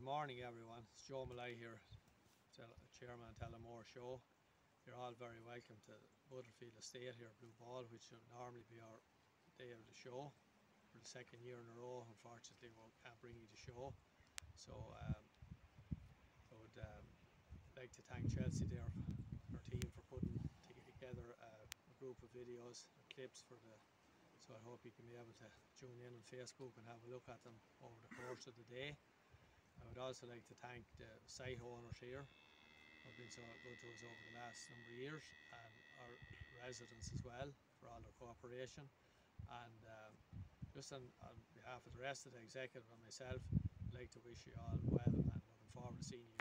Good morning, everyone. It's Joe Molloy here, Chairman of Tullamore Show. You're all very welcome to Butterfield Estate here, Blue Ball, which would normally be our day of the show. For the second year in a row, unfortunately, we can't bring you the show. So um, I would um, like to thank Chelsea there, our team, for putting together a group of videos, clips for the. So I hope you can be able to tune in on Facebook and have a look at them over the course of the day. I would also like to thank the site owners here who have been so good to us over the last number of years and our residents as well for all their cooperation. And um, just on, on behalf of the rest of the executive and myself, I'd like to wish you all well and looking forward to seeing you